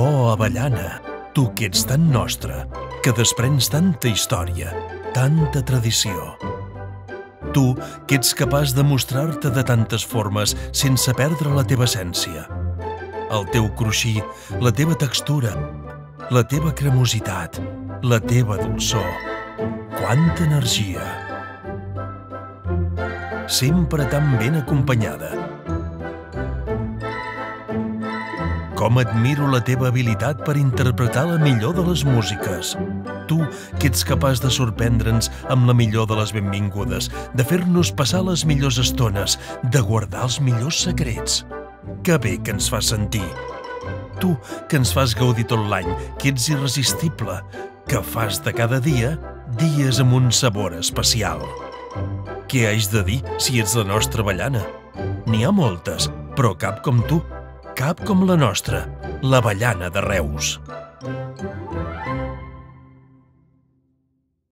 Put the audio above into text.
Oh, avellana, tu que ets tan nostra, que desprens tanta història, tanta tradició. Tu, que ets capaç de mostrar-te de tantes formes sense perdre la teva essència. El teu cruixir, la teva textura, la teva cremositat, la teva dolçor. Quanta energia! Sempre tan ben acompanyada. Com admiro la teva habilitat per interpretar la millor de les músiques. Tu, que ets capaç de sorprendre'ns amb la millor de les benvingudes, de fer-nos passar les millors estones, de guardar els millors secrets. Que bé que ens fas sentir. Tu, que ens fas gaudir tot l'any, que ets irresistible, que fas de cada dia dies amb un sabor especial. Què haig de dir si ets la nostra avellana? N'hi ha moltes, però cap com tu, cap com la nostra, l'avellana de Reus.